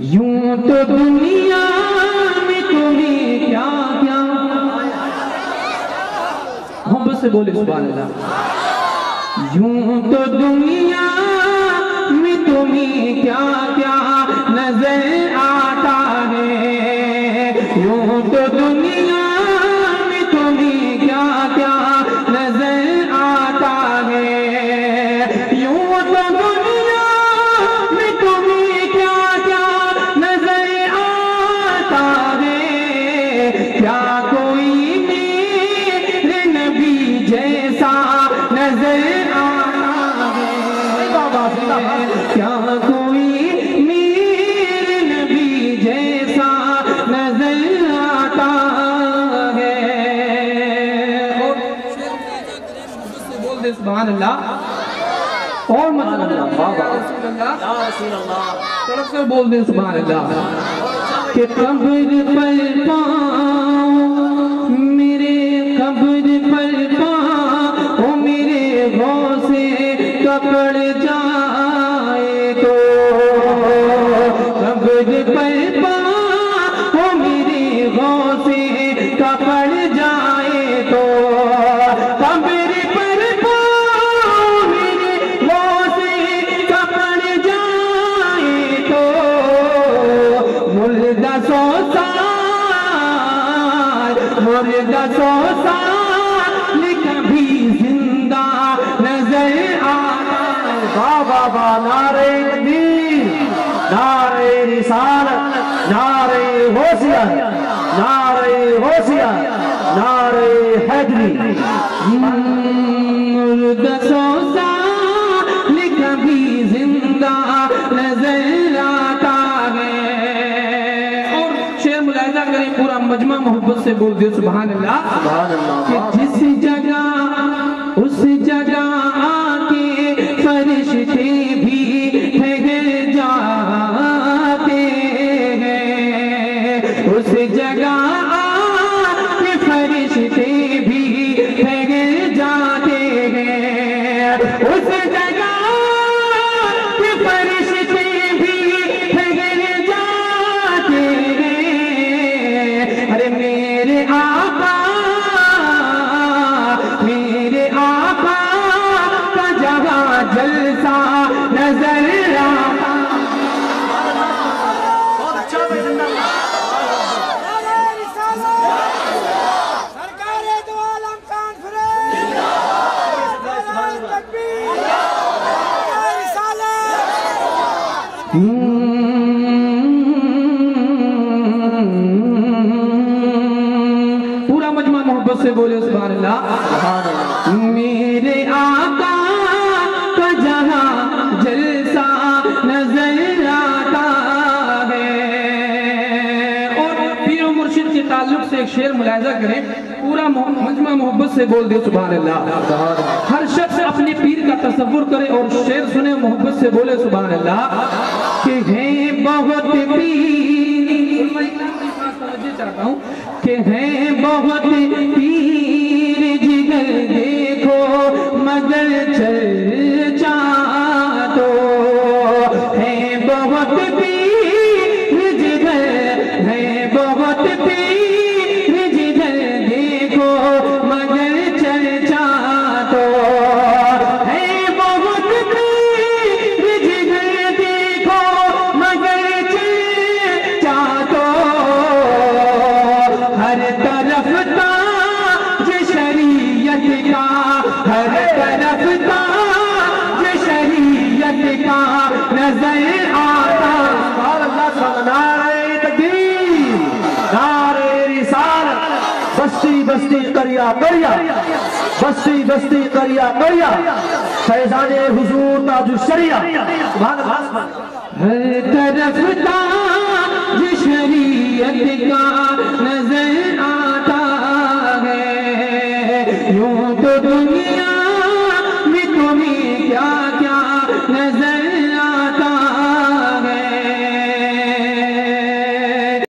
یوں تو دنیا میں تمہیں کیا کیا؟ محبت سے بولے، سبحان اللہ۔ یوں تو دنیا میں تمہیں کیا کیا نظر آتا ہے؟ یوں تو دنیا بول دے سبحان اللہ۔ اور مطلب اللہ طرف سے بول دیں سبحان اللہ۔ کہ قبر پر سو سال مردہ سو سال کبھی زندہ نظر آتا بابا با نعرہ تکبیر نعرہ رسالت، نعرہ غوثیہ نعرہ غوثیہ، نعرہ حیدری مردہ سو سال مجمع محبت سے بول دے سبحان اللہ سبحان اللہ کہ جس جگہ اس جگہ آکے فرشتے بھی ٹھہر جاتے ہیں۔ اس جگہ آکے فرشتے بھی ٹھہر جاتے ہیں۔ اس جگہ پورا مجمع محبت سے بولے، سبحان اللہ۔ میرے آقا کا جہاں جلسہ نظر آتا ہے۔ اور پیر و مرشد کے تعلق سے ایک شعر ملاحظہ کریں۔ پورا مجمع محبت سے بول دے سبحان اللہ ہر شخص اپنے پیر کا تصور کرے اور شعر سنے، محبت سے بولے سبحان اللہ کہ ہیں بہت پیر۔ چاہتا ہوں کہ ہیں بہت نظر آتا۔ سبحان اللہ، سبحان نعرہ تکبیر، نعرہ رسالت۔ بستی بستی کریا کریا۔ بستی بستی کریا کریا۔ فیضان حضور تاج الشریعہ۔ سبحان اللہ ہر طرف تاج شریعت کا